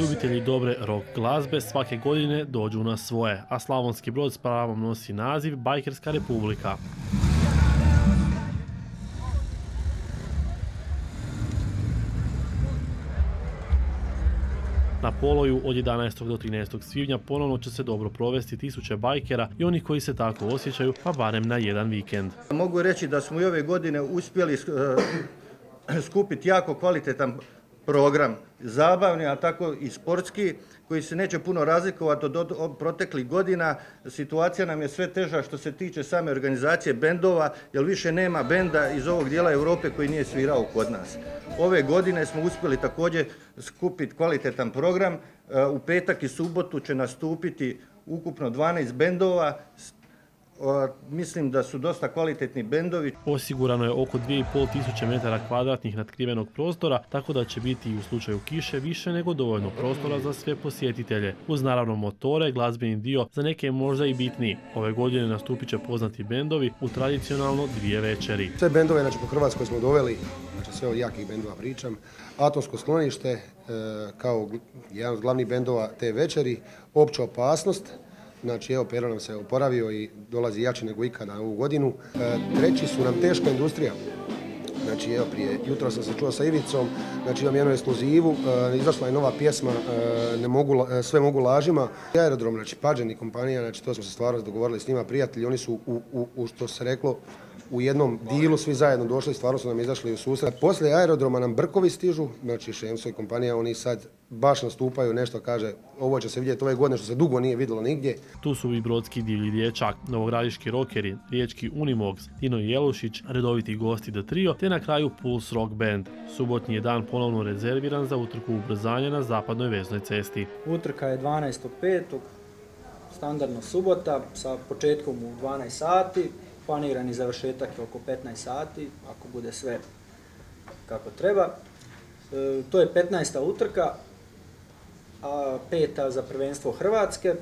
Ljubitelji dobre rock glazbe svake godine dođu na svoje, a Slavonski brod s pravom nosi naziv Bajkerska republika. Na poloju od 11. do 13. svibnja ponovno će se dobro provesti tisuće bajkera i onih koji se tako osjećaju, pa barem na jedan vikend. Mogu reći da smo i ove godine uspjeli eh, skupiti jako kvalitetan program zabavni, a tako i sportski, koji se neće puno razlikovati od proteklih godina. Situacija nam je sve teža što se tiče same organizacije bendova, jer više nema benda iz ovog dijela Europe koji nije svirao kod nas. Ove godine smo uspjeli također skupiti kvalitetan program. U petak i subotu će nastupiti ukupno 12 bendova, mislim da su dosta kvalitetni bendovi. Osigurano je oko 2500 tisuće metara kvadratnih nadkrivenog prostora, tako da će biti i u slučaju kiše više nego dovoljno prostora za sve posjetitelje. Uz naravno motore, glazbeni dio za neke možda i bitniji. Ove godine nastupit će poznati bendovi u tradicionalno dvije večeri. Sve bendove znači, po Hrvatskoj smo doveli, znači sve od jakih bendova pričam, Atomsko sklonište e, kao jedan od glavnih bendova te večeri, Opća opasnost, Znači, evo, Pero nam se oporavio i dolazi jači nego ikada na ovu godinu. E, treći su nam teška industrija. Znači, evo, prije, jutro sam se čuo sa Ivicom, znači imam jednu ekskluzivu, e, izašla je nova pjesma, e, ne mogu, sve mogu lažima. Aerodrom, znači, Pađeni kompanija, znači, to smo se stvarno dogovorili s njima, prijatelji, oni su, u, u, u što se reklo, u jednom dilu svi zajedno došli, stvarno su nam izašli u susret. Poslije aerodroma nam Brkovi stižu, znači Šemso i kompanija, oni sad baš nastupaju nešto, kaže, ovo će se vidjeti ove godine što se dugo nije vidjelo nigdje. Tu su i brodski divlji dječak, novogradiški rokeri, riječki Unimogs, Tino Jelušić, redoviti gosti The Trio, te na kraju Pulse Rock Band. Subotnji je dan ponovno rezerviran za utrku ubrzanja na zapadnoj veznoj cesti. Utrka je 12.5. Standardno subota sa početkom u 12 sati planirani završetak je oko 15 sati, ako bude sve kako treba. E, to je 15. utrka, a peta za prvenstvo Hrvatske.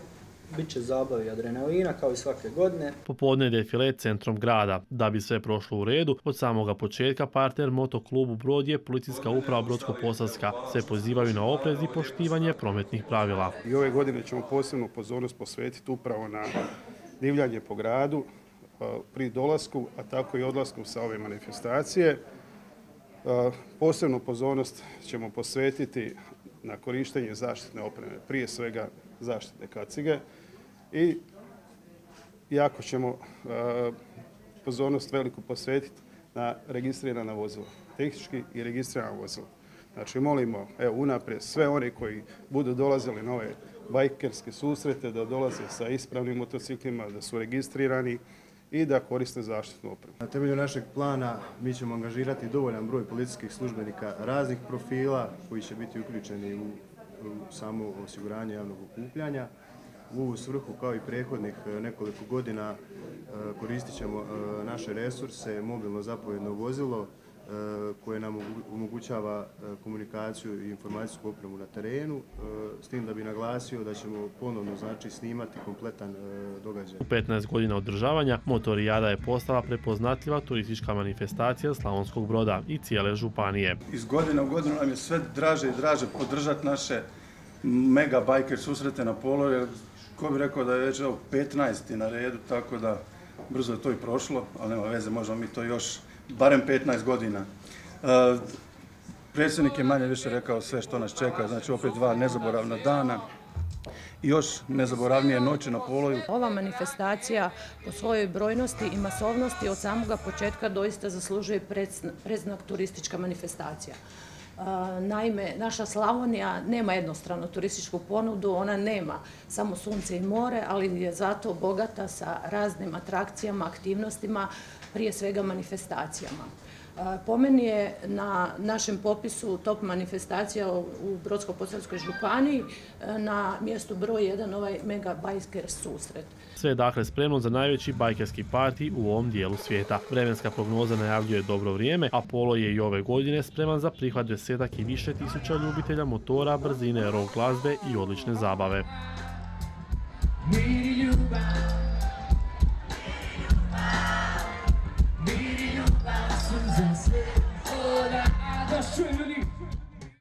Biće zabav i adrenalina kao i svake godine. Popodne je defile centrom grada. Da bi sve prošlo u redu, od samoga početka partner motoklubu Brod je policijska uprava Brodsko-Posavska. Se pozivaju na oprez i poštivanje prometnih pravila. I ove godine ćemo posebnu pozornost posvetiti upravo na divljanje po gradu, pri dolasku, a tako i odlasku sa ove manifestacije. Posebnu pozornost ćemo posvetiti na korištenje zaštitne opreme, prije svega zaštitne kacige i jako ćemo pozornost veliku posvetiti na registrirana vozila, tehnički i registrirana vozila. Znači molimo evo, unaprijed sve oni koji budu dolazili na ove bajkerske susrete da dolaze sa ispravnim motociklima, da su registrirani, i da koriste zaštitnu opremu. Na temelju našeg plana mi ćemo angažirati dovoljan broj policijskih službenika raznih profila koji će biti uključeni u, samo osiguranje javnog okupljanja. U svrhu kao i prethodnih e, nekoliko godina e, koristit ćemo e, naše resurse, mobilno zapovjedno vozilo, koje nam omogućava e, komunikaciju i informacijsku opremu na terenu, e, s tim da bi naglasio da ćemo ponovno znači snimati kompletan događaj. U 15 godina održavanja Motorijada je postala prepoznatljiva turistička manifestacija Slavonskog broda i cijele županije. Iz godine u godinu nam je sve draže i draže podržati naše mega bajker susrete na polo, jer ko bi rekao da je već 15. na redu, tako da brzo je to i prošlo, ali nema veze, možemo mi to još barem 15 godina. E, predsjednik je manje više rekao sve što nas čeka, znači opet dva nezaboravna dana i još nezaboravnije noći na poloju. Ova manifestacija po svojoj brojnosti i masovnosti od samoga početka doista zaslužuje preznak turistička manifestacija. Naime, naša Slavonija nema jednostranu turističku ponudu, ona nema samo sunce i more, ali je zato bogata sa raznim atrakcijama, aktivnostima, prije svega manifestacijama. Po meni je na našem popisu top manifestacija u Brodsko-Posavskoj županiji na mjestu broj 1 ovaj mega bajker susret. Sve je dakle spremno za najveći bajkerski parti u ovom dijelu svijeta. Vremenska prognoza najavljuje dobro vrijeme, a Polo je i ove godine spreman za prihvat desetak i više tisuća ljubitelja motora, brzine, rock glazbe i odlične zabave.